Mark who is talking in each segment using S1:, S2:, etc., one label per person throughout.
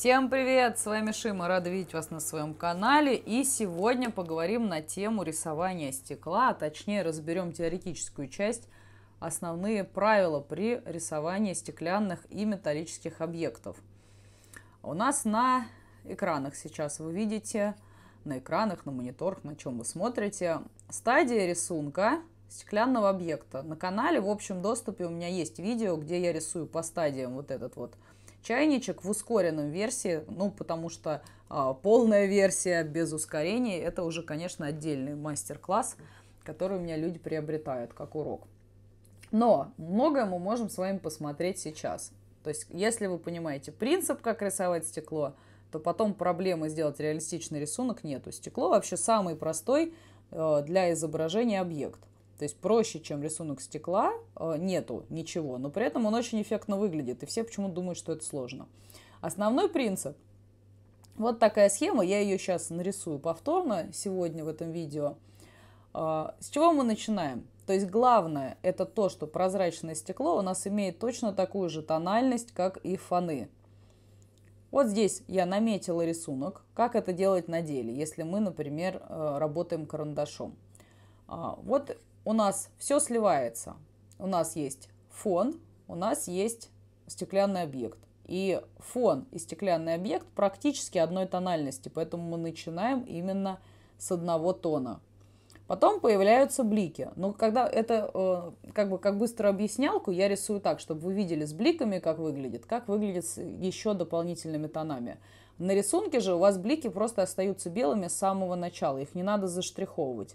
S1: Всем привет! С вами Шима, рада видеть вас на своем канале. И сегодня поговорим на тему рисования стекла, а точнее разберем теоретическую часть, основные правила при рисовании стеклянных и металлических объектов. У нас на экранах сейчас вы видите, на экранах, на мониторах, на чем вы смотрите, стадия рисунка стеклянного объекта. На канале в общем доступе у меня есть видео, где я рисую по стадиям вот этот вот чайничек в ускоренном версии, ну, потому что а, полная версия без ускорений, это уже, конечно, отдельный мастер-класс, который у меня люди приобретают как урок. Но многое мы можем с вами посмотреть сейчас. То есть, если вы понимаете принцип, как рисовать стекло, то потом проблемы сделать реалистичный рисунок нету. Стекло вообще самый простой э, для изображения объект. То есть проще, чем рисунок стекла, э, нету ничего, но при этом он очень эффектно выглядит, и все почему-то думают, что это сложно. Основной принцип. Вот такая схема, я ее сейчас нарисую повторно сегодня в этом видео. Э, с чего мы начинаем? То есть главное это то, что прозрачное стекло у нас имеет точно такую же тональность, как и фоны. Вот здесь я наметила рисунок, как это делать на деле, если мы, например, э, работаем карандашом. А, вот у нас все сливается. У нас есть фон, у нас есть стеклянный объект. И фон и стеклянный объект практически одной тональности, поэтому мы начинаем именно с одного тона. Потом появляются блики. Но когда это э, как бы как быстро объяснялку, я рисую так, чтобы вы видели с бликами, как выглядит, как выглядит с еще дополнительными тонами. На рисунке же у вас блики просто остаются белыми с самого начала, их не надо заштриховывать.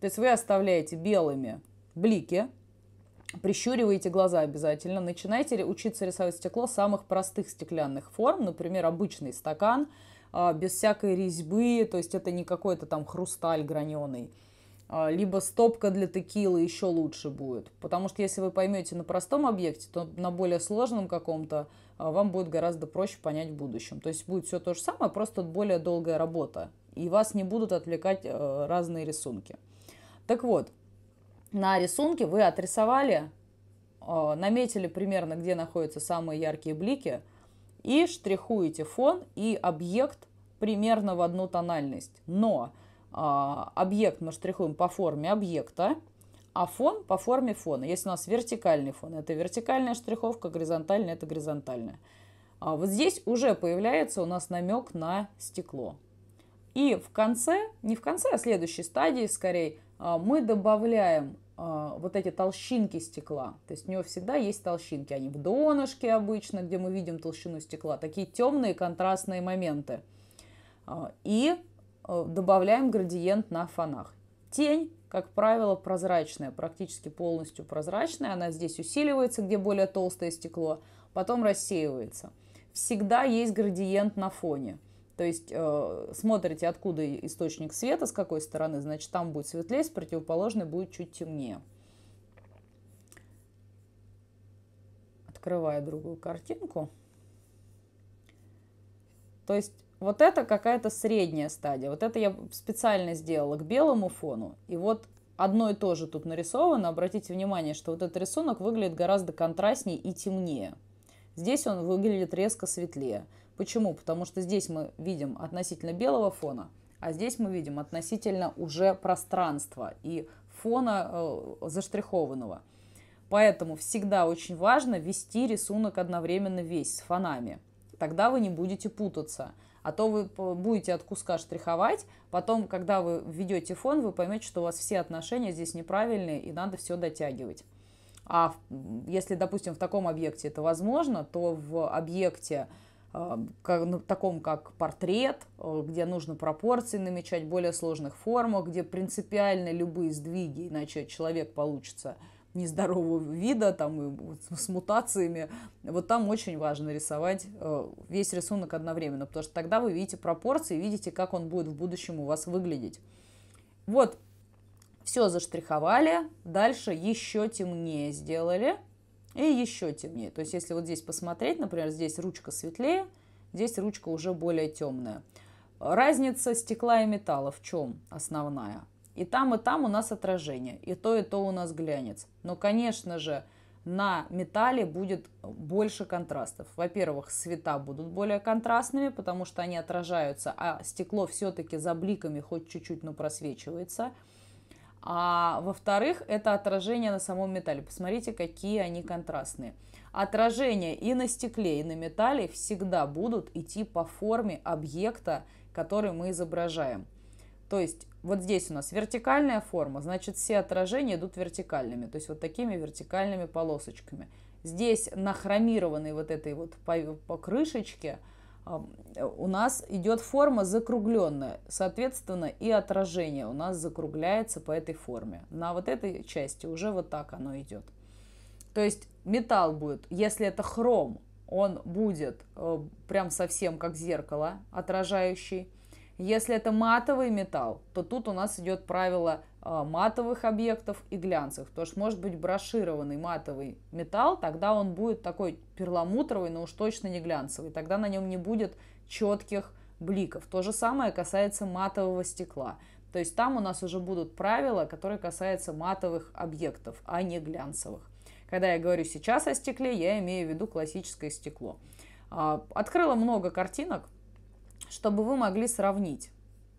S1: То есть вы оставляете белыми блики, прищуриваете глаза обязательно, начинаете учиться рисовать стекло самых простых стеклянных форм, например, обычный стакан, а, без всякой резьбы, то есть это не какой-то там хрусталь граненый, а, либо стопка для текилы еще лучше будет. Потому что если вы поймете на простом объекте, то на более сложном каком-то а, вам будет гораздо проще понять в будущем. То есть будет все то же самое, просто более долгая работа. И вас не будут отвлекать разные рисунки. Так вот, на рисунке вы отрисовали, э, наметили примерно, где находятся самые яркие блики, и штрихуете фон и объект примерно в одну тональность. Но э, объект мы штрихуем по форме объекта, а фон по форме фона. Если у нас вертикальный фон, это вертикальная штриховка, горизонтальная – это горизонтальная. А вот здесь уже появляется у нас намек на стекло. И в конце, не в конце, а следующей стадии, скорее, мы добавляем а, вот эти толщинки стекла. То есть у него всегда есть толщинки. Они в донышке обычно, где мы видим толщину стекла. Такие темные контрастные моменты. А, и добавляем градиент на фонах. Тень, как правило, прозрачная, практически полностью прозрачная. Она здесь усиливается, где более толстое стекло, потом рассеивается. Всегда есть градиент на фоне – то есть э, смотрите, откуда источник света, с какой стороны, значит, там будет светлее, с противоположной будет чуть темнее. Открываю другую картинку. То есть вот это какая-то средняя стадия. Вот это я специально сделала к белому фону. И вот одно и то же тут нарисовано. Обратите внимание, что вот этот рисунок выглядит гораздо контрастнее и темнее. Здесь он выглядит резко светлее. Почему? Потому что здесь мы видим относительно белого фона, а здесь мы видим относительно уже пространства и фона э, заштрихованного. Поэтому всегда очень важно вести рисунок одновременно весь с фонами. Тогда вы не будете путаться. А то вы будете от куска штриховать, потом, когда вы введете фон, вы поймете, что у вас все отношения здесь неправильные и надо все дотягивать. А если, допустим, в таком объекте это возможно, то в объекте как, ну, таком как портрет, э, где нужно пропорции намечать более сложных формах, где принципиально любые сдвиги, иначе человек получится нездорового вида, там, и с мутациями. Вот там очень важно рисовать э, весь рисунок одновременно, потому что тогда вы видите пропорции, видите, как он будет в будущем у вас выглядеть. Вот, все заштриховали, дальше еще темнее сделали – и еще темнее. То есть если вот здесь посмотреть, например, здесь ручка светлее, здесь ручка уже более темная. Разница стекла и металла в чем основная? И там, и там у нас отражение, и то, и то у нас глянец. Но, конечно же, на металле будет больше контрастов. Во-первых, цвета будут более контрастными, потому что они отражаются, а стекло все-таки за бликами хоть чуть-чуть, но просвечивается. А во-вторых, это отражение на самом металле. Посмотрите, какие они контрастные. Отражения и на стекле, и на металле всегда будут идти по форме объекта, который мы изображаем. То есть вот здесь у нас вертикальная форма, значит все отражения идут вертикальными, то есть вот такими вертикальными полосочками. Здесь на хромированной вот этой вот покрышечке у нас идет форма закругленная, соответственно и отражение у нас закругляется по этой форме. На вот этой части уже вот так оно идет. То есть металл будет, если это хром, он будет э, прям совсем как зеркало отражающий. Если это матовый металл, то тут у нас идет правило э, матовых объектов и глянцевых. Потому что может быть брошированный матовый металл, тогда он будет такой перламутровый, но уж точно не глянцевый. Тогда на нем не будет четких бликов. То же самое касается матового стекла. То есть там у нас уже будут правила, которые касаются матовых объектов, а не глянцевых. Когда я говорю сейчас о стекле, я имею в виду классическое стекло. А, открыла много картинок, чтобы вы могли сравнить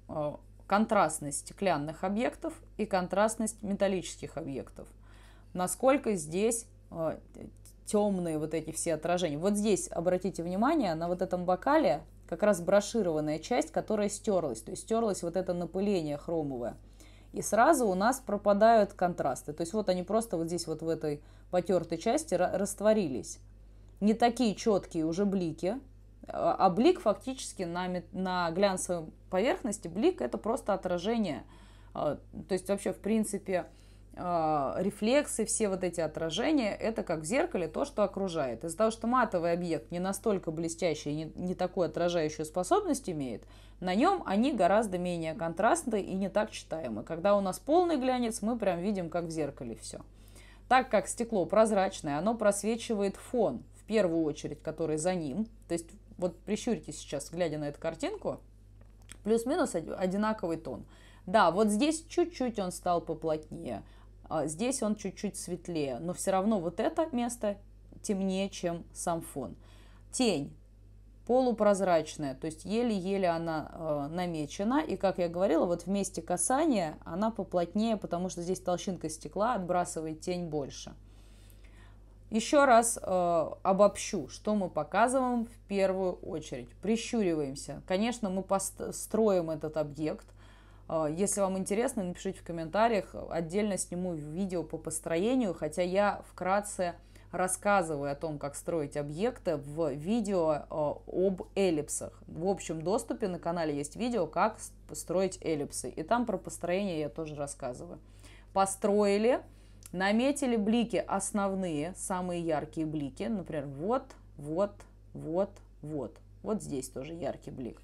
S1: э, контрастность стеклянных объектов и контрастность металлических объектов. Насколько здесь э, темные вот эти все отражения. Вот здесь, обратите внимание, на вот этом бокале как раз брошированная часть, которая стерлась. То есть стерлось вот это напыление хромовое. И сразу у нас пропадают контрасты. То есть вот они просто вот здесь вот в этой потертой части растворились. Не такие четкие уже блики, а, а блик фактически на, на глянцевой поверхности, блик это просто отражение. А, то есть вообще, в принципе, а, рефлексы, все вот эти отражения, это как в зеркале то, что окружает. Из-за того, что матовый объект не настолько блестящий, не, не такую отражающую способность имеет, на нем они гораздо менее контрастны и не так читаемы. Когда у нас полный глянец, мы прям видим, как в зеркале все. Так как стекло прозрачное, оно просвечивает фон, в первую очередь, который за ним. То есть вот прищуритесь сейчас, глядя на эту картинку, плюс-минус одинаковый тон. Да, вот здесь чуть-чуть он стал поплотнее, а здесь он чуть-чуть светлее, но все равно вот это место темнее, чем сам фон. Тень полупрозрачная, то есть еле-еле она э, намечена. И, как я говорила, вот в месте касания она поплотнее, потому что здесь толщинка стекла отбрасывает тень больше. Еще раз э, обобщу, что мы показываем в первую очередь. Прищуриваемся. Конечно, мы построим этот объект. Э, если вам интересно, напишите в комментариях. Отдельно сниму видео по построению, хотя я вкратце рассказываю о том, как строить объекты в видео э, об эллипсах. В общем доступе на канале есть видео, как строить эллипсы. И там про построение я тоже рассказываю. Построили Наметили блики основные, самые яркие блики. Например, вот, вот, вот, вот. Вот здесь тоже яркий блик.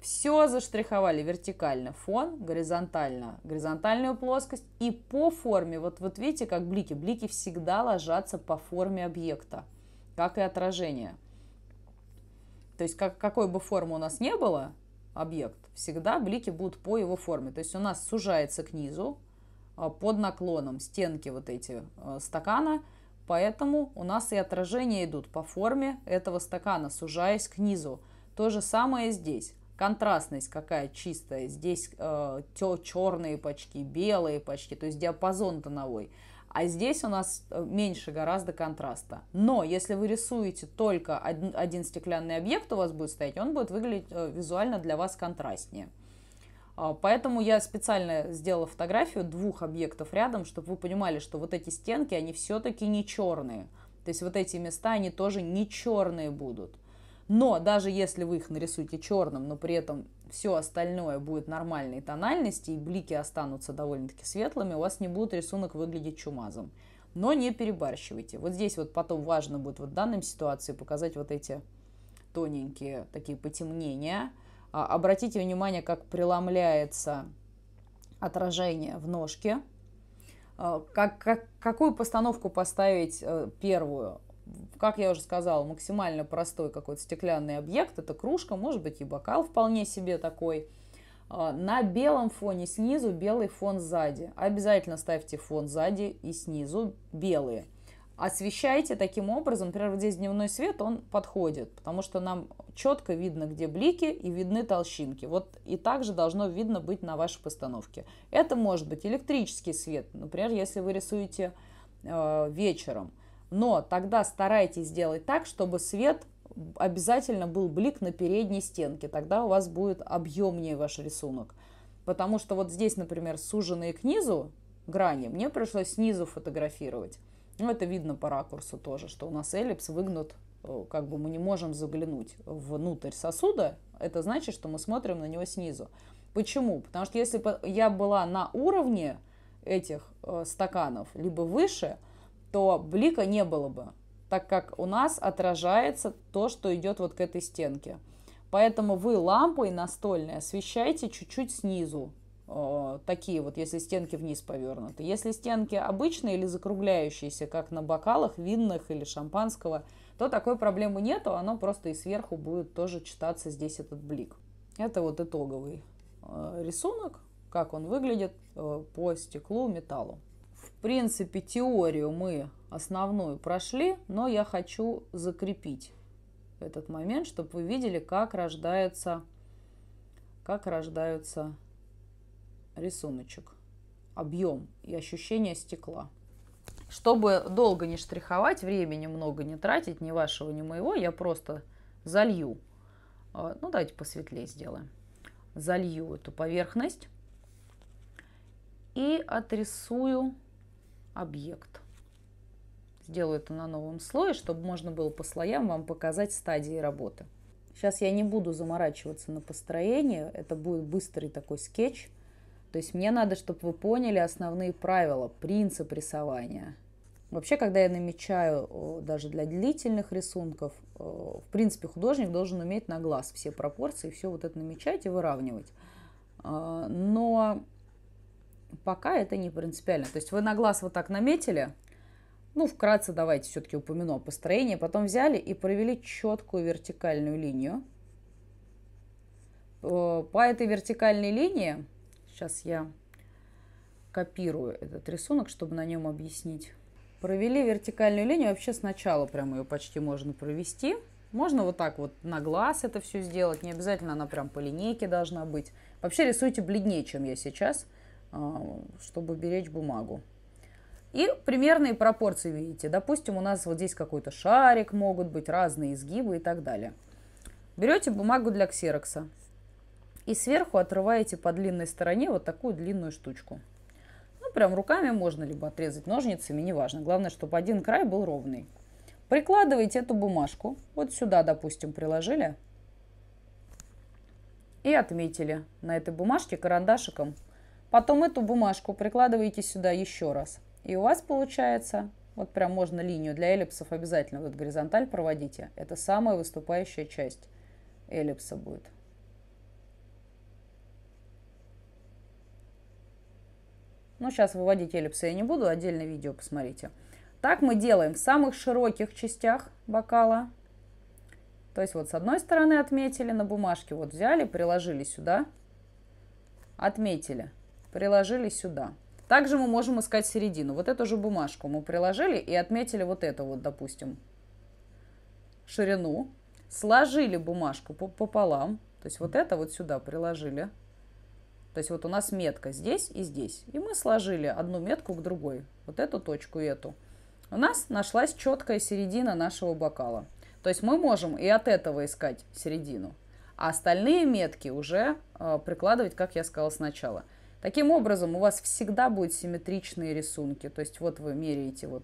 S1: Все заштриховали вертикально фон, горизонтально горизонтальную плоскость. И по форме, вот, вот видите, как блики. Блики всегда ложатся по форме объекта, как и отражение. То есть как, какой бы формы у нас не было, объект, всегда блики будут по его форме. То есть у нас сужается к низу, под наклоном стенки вот эти а, стакана, поэтому у нас и отражения идут по форме этого стакана, сужаясь к низу. То же самое здесь. Контрастность какая чистая. Здесь э, черные пачки, белые пачки, то есть диапазон тоновой. А здесь у нас э, меньше гораздо контраста. Но если вы рисуете только один, один стеклянный объект у вас будет стоять, он будет выглядеть э, визуально для вас контрастнее. А, поэтому я специально сделала фотографию двух объектов рядом, чтобы вы понимали, что вот эти стенки, они все-таки не черные. То есть вот эти места, они тоже не черные будут. Но даже если вы их нарисуете черным, но при этом все остальное будет нормальной тональности и блики останутся довольно-таки светлыми, у вас не будет рисунок выглядеть чумазом. Но не перебарщивайте. Вот здесь вот потом важно будет вот в данной ситуации показать вот эти тоненькие такие потемнения – обратите внимание, как преломляется отражение в ножке. А, как, как, какую постановку поставить э, первую? Как я уже сказала, максимально простой какой-то стеклянный объект. Это кружка, может быть и бокал вполне себе такой. А, на белом фоне снизу белый фон сзади. Обязательно ставьте фон сзади и снизу белые. Освещайте таким образом, например, здесь дневной свет, он подходит, потому что нам четко видно, где блики и видны толщинки. Вот и также должно видно быть на вашей постановке. Это может быть электрический свет, например, если вы рисуете э, вечером. Но тогда старайтесь сделать так, чтобы свет обязательно был блик на передней стенке. Тогда у вас будет объемнее ваш рисунок. Потому что вот здесь, например, суженные к низу грани, мне пришлось снизу фотографировать. Ну, это видно по ракурсу тоже, что у нас эллипс выгнут, э, как бы мы не можем заглянуть внутрь сосуда. Это значит, что мы смотрим на него снизу. Почему? Потому что если бы я была на уровне этих э, стаканов, либо выше, то блика не было бы, так как у нас отражается то, что идет вот к этой стенке. Поэтому вы лампой настольной освещаете чуть-чуть снизу, такие вот, если стенки вниз повернуты. Если стенки обычные или закругляющиеся, как на бокалах винных или шампанского, то такой проблемы нету, оно просто и сверху будет тоже читаться здесь этот блик. Это вот итоговый э, рисунок, как он выглядит э, по стеклу, металлу. В принципе, теорию мы основную прошли, но я хочу закрепить этот момент, чтобы вы видели, как рождается, как рождаются рисуночек, объем и ощущение стекла. Чтобы долго не штриховать, времени много не тратить, ни вашего, ни моего, я просто залью. А, ну, давайте посветлее сделаем. Залью эту поверхность и отрисую объект. Сделаю это на новом слое, чтобы можно было по слоям вам показать стадии работы. Сейчас я не буду заморачиваться на построение, это будет быстрый такой скетч – то есть мне надо, чтобы вы поняли основные правила, принцип рисования. Вообще, когда я намечаю даже для длительных рисунков, в принципе, художник должен уметь на глаз все пропорции, все вот это намечать и выравнивать. А, но пока это не принципиально. То есть вы на глаз вот так наметили, ну, вкратце давайте все-таки упомяну о построении, потом взяли и провели четкую вертикальную линию. По этой вертикальной линии Сейчас я копирую этот рисунок, чтобы на нем объяснить. Провели вертикальную линию. Вообще сначала прям ее почти можно провести. Можно вот так вот на глаз это все сделать. Не обязательно она прям по линейке должна быть. Вообще рисуйте бледнее, чем я сейчас, а, чтобы беречь бумагу. И примерные пропорции видите. Допустим, у нас вот здесь какой-то шарик, могут быть разные изгибы и так далее. Берете бумагу для ксерокса. И сверху отрываете по длинной стороне вот такую длинную штучку. Ну, прям руками можно, либо отрезать ножницами, неважно. Главное, чтобы один край был ровный. Прикладываете эту бумажку, вот сюда, допустим, приложили. И отметили на этой бумажке карандашиком. Потом эту бумажку прикладываете сюда еще раз. И у вас получается, вот прям можно линию для эллипсов обязательно, вот горизонталь проводите. Это самая выступающая часть эллипса будет. Ну, сейчас выводить эллипсы я не буду, отдельное видео посмотрите. Так мы делаем в самых широких частях бокала. То есть вот с одной стороны отметили на бумажке, вот взяли, приложили сюда, отметили, приложили сюда. Также мы можем искать середину. Вот эту же бумажку мы приложили и отметили вот это вот, допустим, ширину. Сложили бумажку пополам. То есть вот это вот сюда приложили. То есть вот у нас метка здесь и здесь. И мы сложили одну метку к другой. Вот эту точку и эту. У нас нашлась четкая середина нашего бокала. То есть мы можем и от этого искать середину. А остальные метки уже э, прикладывать, как я сказала сначала. Таким образом, у вас всегда будут симметричные рисунки. То есть вот вы меряете вот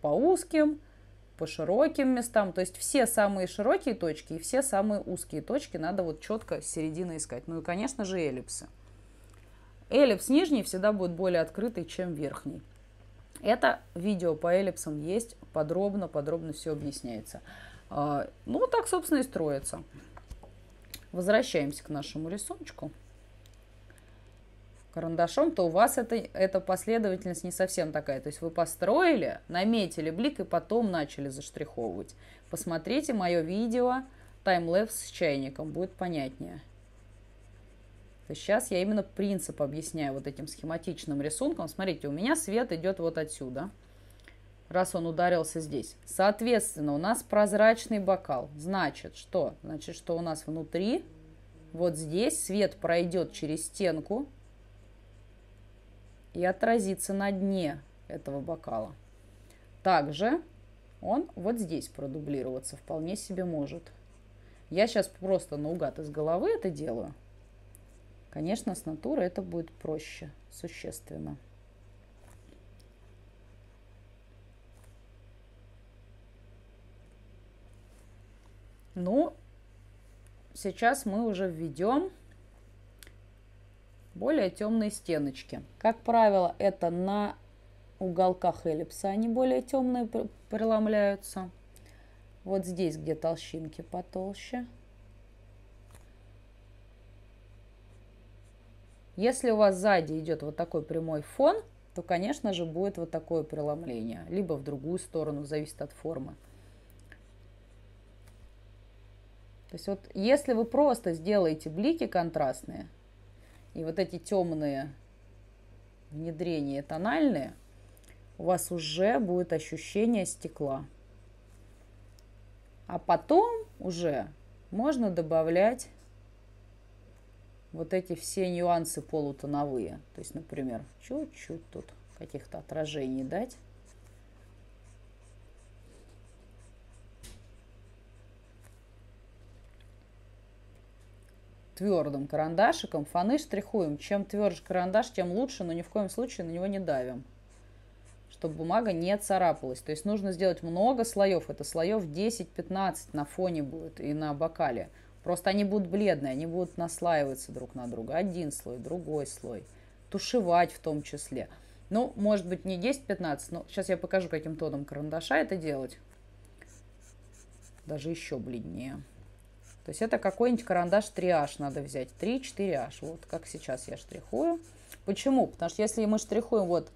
S1: по узким, по широким местам. То есть все самые широкие точки и все самые узкие точки надо вот четко середины искать. Ну и, конечно же, эллипсы. Эллипс нижний всегда будет более открытый, чем верхний. Это видео по эллипсам есть, подробно, подробно все объясняется. А, ну, так, собственно, и строится. Возвращаемся к нашему рисунку. Карандашом-то у вас это, эта последовательность не совсем такая. То есть вы построили, наметили блик и потом начали заштриховывать. Посмотрите мое видео таймлэпс с чайником, будет понятнее. Есть сейчас я именно принцип объясняю вот этим схематичным рисунком. Смотрите, у меня свет идет вот отсюда. раз он ударился здесь. Соответственно, у нас прозрачный бокал. Значит, что? Значит, что у нас внутри, вот здесь свет пройдет через стенку и отразится на дне этого бокала. Также он вот здесь продублироваться вполне себе может. Я сейчас просто наугад из головы это делаю. Конечно, с натуры это будет проще, существенно. Ну, сейчас мы уже введем более темные стеночки. Как правило, это на уголках эллипса они более темные преломляются. Вот здесь, где толщинки потолще. Если у вас сзади идет вот такой прямой фон, то, конечно же, будет вот такое преломление. Либо в другую сторону, зависит от формы. То есть вот если вы просто сделаете блики контрастные, и вот эти темные внедрения тональные, у вас уже будет ощущение стекла. А потом уже можно добавлять вот эти все нюансы полутоновые. То есть, например, чуть-чуть тут каких-то отражений дать. твердым карандашиком фоны штрихуем. Чем тверже карандаш, тем лучше, но ни в коем случае на него не давим, чтобы бумага не царапалась. То есть нужно сделать много слоев. Это слоев 10-15 на фоне будет и на бокале. Просто они будут бледные, они будут наслаиваться друг на друга. Один слой, другой слой. Тушевать в том числе. Ну, может быть, не 10-15, но сейчас я покажу, каким тоном карандаша это делать. Даже еще бледнее. То есть это какой-нибудь карандаш 3H надо взять. 3-4H. Вот как сейчас я штрихую. Почему? Потому что если мы штрихуем вот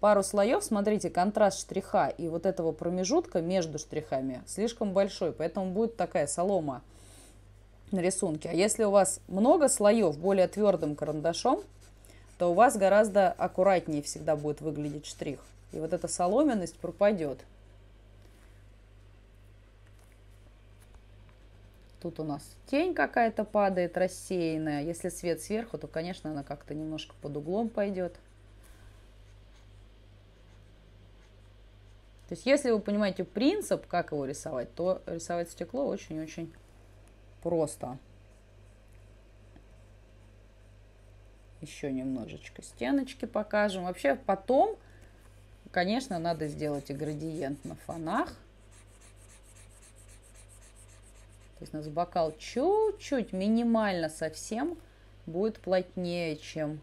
S1: пару слоев, смотрите, контраст штриха и вот этого промежутка между штрихами слишком большой. Поэтому будет такая солома на рисунке. А если у вас много слоев более твердым карандашом, то у вас гораздо аккуратнее всегда будет выглядеть штрих. И вот эта соломенность пропадет. Тут у нас тень какая-то падает, рассеянная. Если свет сверху, то, конечно, она как-то немножко под углом пойдет. То есть, если вы понимаете принцип, как его рисовать, то рисовать стекло очень-очень просто. Еще немножечко стеночки покажем. Вообще, потом, конечно, надо сделать и градиент на фонах. То есть у нас бокал чуть-чуть, минимально совсем будет плотнее, чем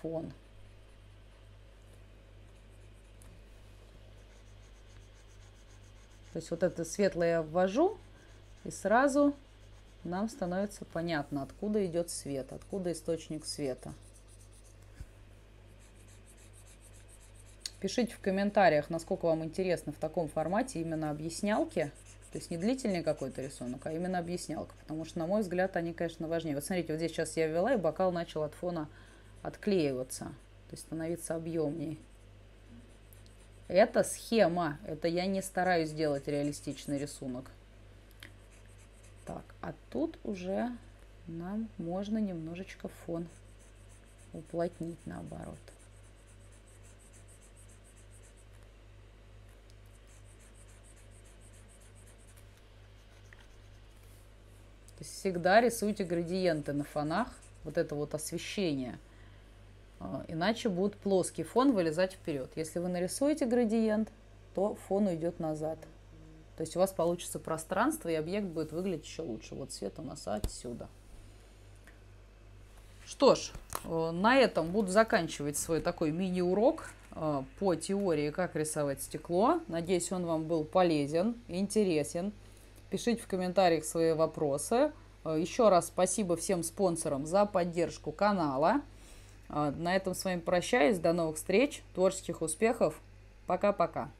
S1: фон. То есть вот это светлое я ввожу, и сразу нам становится понятно, откуда идет свет, откуда источник света. Пишите в комментариях, насколько вам интересно в таком формате именно объяснялки. То есть не длительный какой-то рисунок, а именно объяснялка. Потому что, на мой взгляд, они, конечно, важнее. Вот смотрите, вот здесь сейчас я ввела, и бокал начал от фона отклеиваться. То есть становиться объемней. Это схема. Это я не стараюсь сделать реалистичный рисунок. Так, а тут уже нам можно немножечко фон уплотнить наоборот. Всегда рисуйте градиенты на фонах, вот это вот освещение. А, иначе будет плоский фон вылезать вперед. Если вы нарисуете градиент, то фон уйдет назад. То есть у вас получится пространство, и объект будет выглядеть еще лучше. Вот свет у нас отсюда. Что ж, э, на этом буду заканчивать свой такой мини-урок э, по теории, как рисовать стекло. Надеюсь, он вам был полезен, интересен. Пишите в комментариях свои вопросы. Э, еще раз спасибо всем спонсорам за поддержку канала. На этом с вами прощаюсь. До новых встреч, творческих успехов. Пока-пока.